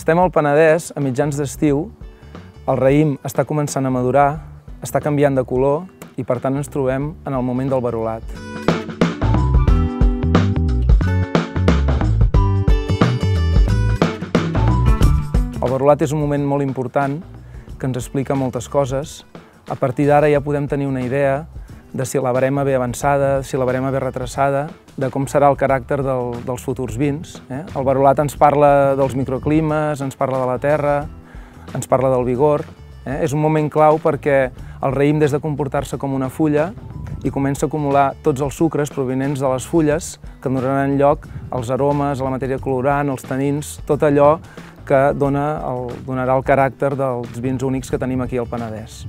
Estem al Penedès, a mitjans d'estiu, el raïm està començant a madurar, està canviant de color i per tant ens trobem en el moment del verolat. El verolat és un moment molt important que ens explica moltes coses. A partir d'ara ja podem tenir una idea de si la barema ve avançada, si la barema ve retrasada, de com serà el caràcter del, dels futurs vins. Eh? El verolat ens parla dels microclimes, ens parla de la terra, ens parla del vigor. Eh? És un moment clau perquè el raïm, des de comportar-se com una fulla, i comença a acumular tots els sucres provenents de les fulles que donaran lloc als aromes, a la matèria colorant, als tanins, tot allò que dona el, donarà el caràcter dels vins únics que tenim aquí al Penedès.